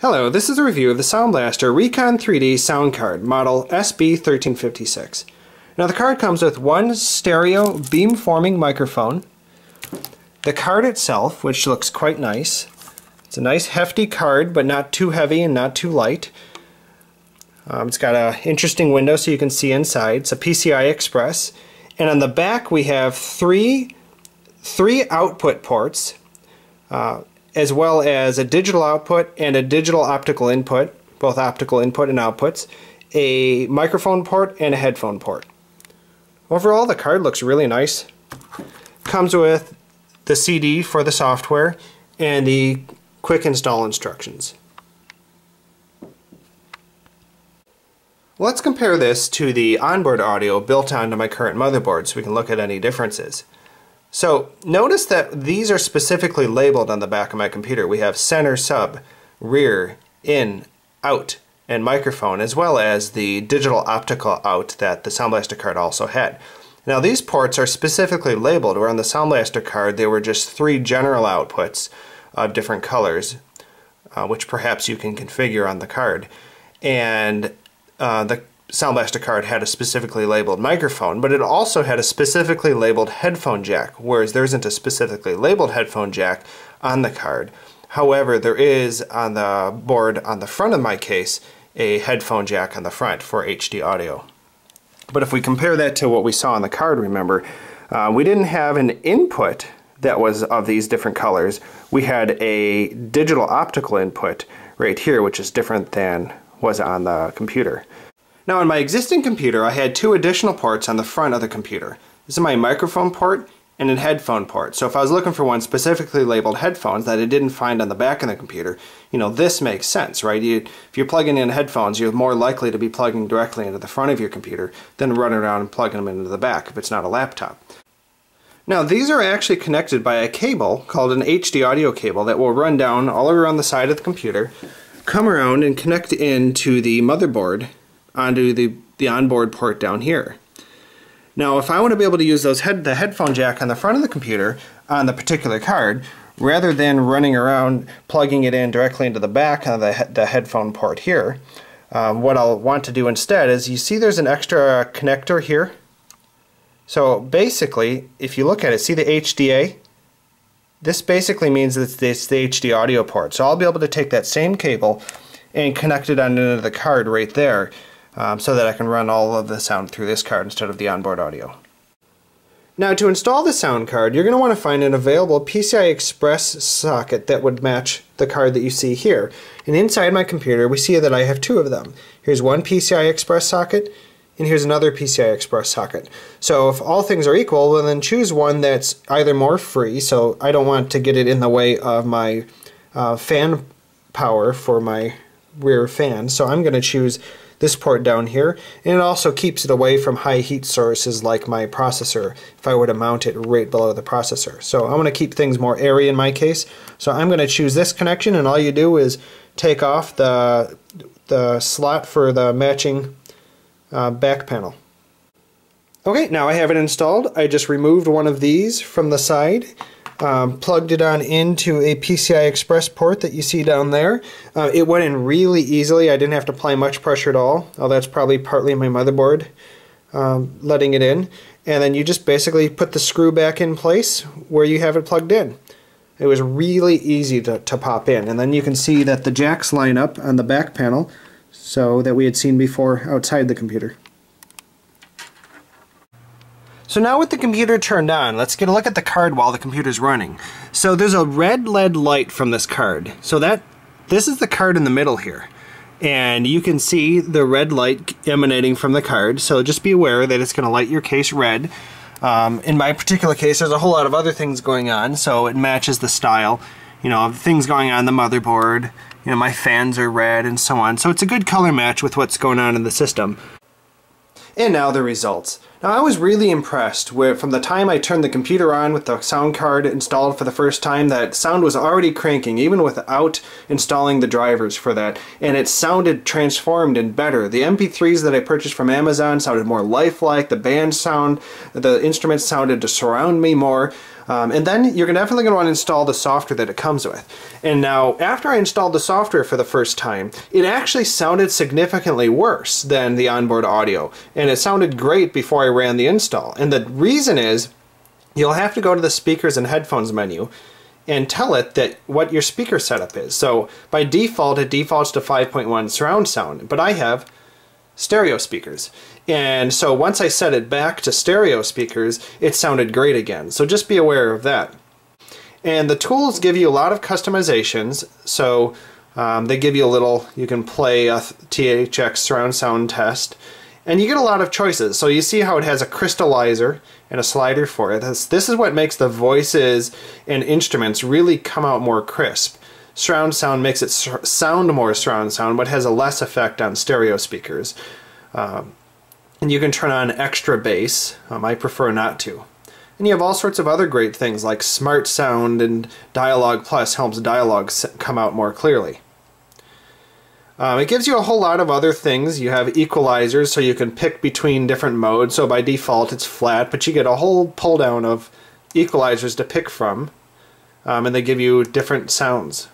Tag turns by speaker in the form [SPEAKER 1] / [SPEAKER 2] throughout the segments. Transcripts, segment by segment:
[SPEAKER 1] Hello, this is a review of the Sound Blaster Recon 3D sound card, model SB1356. Now the card comes with one stereo beam-forming microphone, the card itself, which looks quite nice. It's a nice hefty card, but not too heavy and not too light. Um, it's got an interesting window so you can see inside. It's a PCI Express. And on the back we have three, three output ports. Uh, as well as a digital output and a digital optical input, both optical input and outputs, a microphone port and a headphone port. Overall, the card looks really nice. Comes with the CD for the software and the quick install instructions. Let's compare this to the onboard audio built onto my current motherboard so we can look at any differences. So notice that these are specifically labeled on the back of my computer. We have center sub, rear, in, out, and microphone, as well as the digital optical out that the Sound Blaster card also had. Now these ports are specifically labeled, where on the Sound Blaster card there were just three general outputs of different colors, uh, which perhaps you can configure on the card. And uh, the Sound Blaster card had a specifically labeled microphone, but it also had a specifically labeled headphone jack, whereas there isn't a specifically labeled headphone jack on the card. However, there is on the board on the front of my case a headphone jack on the front for HD audio. But if we compare that to what we saw on the card, remember, uh, we didn't have an input that was of these different colors. We had a digital optical input right here, which is different than was on the computer. Now on my existing computer I had two additional ports on the front of the computer. This is my microphone port and a headphone port. So if I was looking for one specifically labeled headphones that I didn't find on the back of the computer, you know, this makes sense, right? You, if you're plugging in headphones, you're more likely to be plugging directly into the front of your computer than running around and plugging them into the back if it's not a laptop. Now these are actually connected by a cable called an HD audio cable that will run down all around the side of the computer, come around and connect into the motherboard onto the, the onboard port down here. Now if I want to be able to use those head, the headphone jack on the front of the computer on the particular card, rather than running around plugging it in directly into the back of the, the headphone port here, um, what I'll want to do instead is you see there's an extra connector here. So basically, if you look at it, see the HDA? This basically means that it's the HD audio port. So I'll be able to take that same cable and connect it onto the card right there um, so that I can run all of the sound through this card instead of the onboard audio. Now to install the sound card, you're going to want to find an available PCI Express socket that would match the card that you see here. And inside my computer, we see that I have two of them. Here's one PCI Express socket, and here's another PCI Express socket. So if all things are equal, well then choose one that's either more free, so I don't want to get it in the way of my uh, fan power for my rear fan, so I'm going to choose this port down here, and it also keeps it away from high heat sources like my processor if I were to mount it right below the processor. So I want to keep things more airy in my case, so I'm going to choose this connection, and all you do is take off the, the slot for the matching uh, back panel. Okay, now I have it installed. I just removed one of these from the side um, plugged it on into a PCI Express port that you see down there. Uh, it went in really easily. I didn't have to apply much pressure at all. Oh, that's probably partly my motherboard um, letting it in. And then you just basically put the screw back in place where you have it plugged in. It was really easy to, to pop in. And then you can see that the jacks line up on the back panel so that we had seen before outside the computer. So now with the computer turned on, let's get a look at the card while the computer's running. So there's a red LED light from this card. So that this is the card in the middle here. And you can see the red light emanating from the card, so just be aware that it's going to light your case red. Um, in my particular case, there's a whole lot of other things going on, so it matches the style. You know, things going on the motherboard, you know, my fans are red and so on. So it's a good color match with what's going on in the system. And now the results. Now I was really impressed with from the time I turned the computer on with the sound card installed for the first time that sound was already cranking even without installing the drivers for that and it sounded transformed and better. The MP3s that I purchased from Amazon sounded more lifelike, the band sound, the instruments sounded to surround me more. Um, and then you're definitely going to want to install the software that it comes with. And now, after I installed the software for the first time, it actually sounded significantly worse than the onboard audio. And it sounded great before I ran the install. And the reason is, you'll have to go to the speakers and headphones menu and tell it that what your speaker setup is. So by default, it defaults to 5.1 surround sound, but I have stereo speakers. And so once I set it back to stereo speakers, it sounded great again. So just be aware of that. And the tools give you a lot of customizations. So um, they give you a little, you can play a THX surround sound test. And you get a lot of choices. So you see how it has a crystallizer and a slider for it. This, this is what makes the voices and instruments really come out more crisp. Surround sound makes it sound more surround sound, but has a less effect on stereo speakers. Um, and you can turn on extra bass. Um, I prefer not to. And you have all sorts of other great things like Smart Sound and Dialog Plus helps dialogue come out more clearly. Um, it gives you a whole lot of other things. You have equalizers so you can pick between different modes. So by default it's flat, but you get a whole pull down of equalizers to pick from. Um, and they give you different sounds.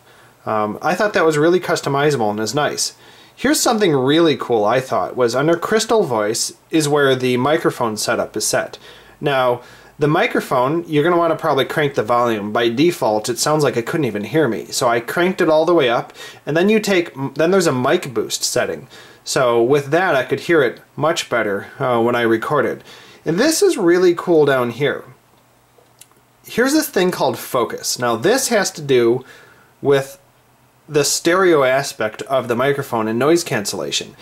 [SPEAKER 1] Um, I thought that was really customizable and is nice. Here's something really cool I thought was under Crystal Voice is where the microphone setup is set. Now, the microphone, you're going to want to probably crank the volume. By default, it sounds like it couldn't even hear me. So I cranked it all the way up, and then you take, then there's a mic boost setting. So with that, I could hear it much better uh, when I recorded. And this is really cool down here. Here's this thing called focus. Now this has to do with the stereo aspect of the microphone and noise cancellation.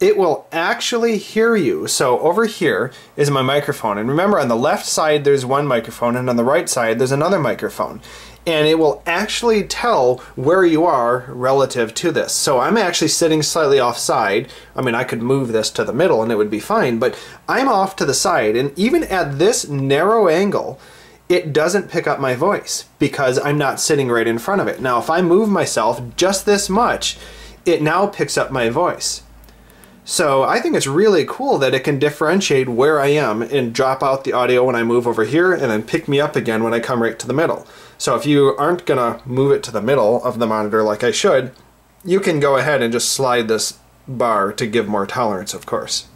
[SPEAKER 1] It will actually hear you. So over here is my microphone. And remember on the left side there's one microphone and on the right side there's another microphone. And it will actually tell where you are relative to this. So I'm actually sitting slightly offside. I mean, I could move this to the middle and it would be fine, but I'm off to the side. And even at this narrow angle, it doesn't pick up my voice because I'm not sitting right in front of it. Now, if I move myself just this much, it now picks up my voice. So I think it's really cool that it can differentiate where I am and drop out the audio when I move over here and then pick me up again when I come right to the middle. So if you aren't gonna move it to the middle of the monitor like I should, you can go ahead and just slide this bar to give more tolerance, of course.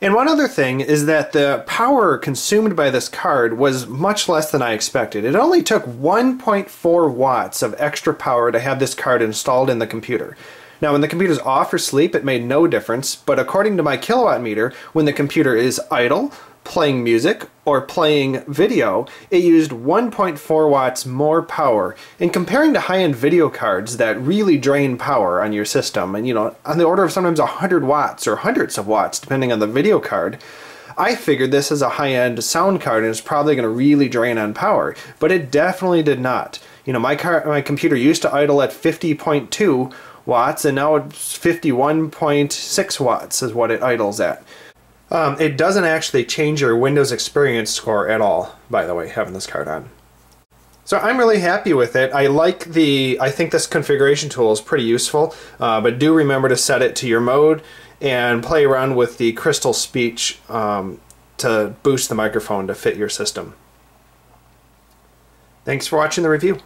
[SPEAKER 1] And one other thing is that the power consumed by this card was much less than I expected. It only took 1.4 watts of extra power to have this card installed in the computer. Now when the computer's off or sleep it made no difference, but according to my kilowatt meter, when the computer is idle, playing music or playing video, it used 1.4 watts more power. And comparing to high-end video cards that really drain power on your system, and you know, on the order of sometimes 100 watts or hundreds of watts, depending on the video card, I figured this is a high-end sound card and it's probably going to really drain on power, but it definitely did not. You know, my car, my computer used to idle at 50.2 watts, and now it's 51.6 watts is what it idles at. Um, it doesn't actually change your Windows experience score at all, by the way, having this card on. So I'm really happy with it. I like the, I think this configuration tool is pretty useful, uh, but do remember to set it to your mode and play around with the crystal speech um, to boost the microphone to fit your system. Thanks for watching the review.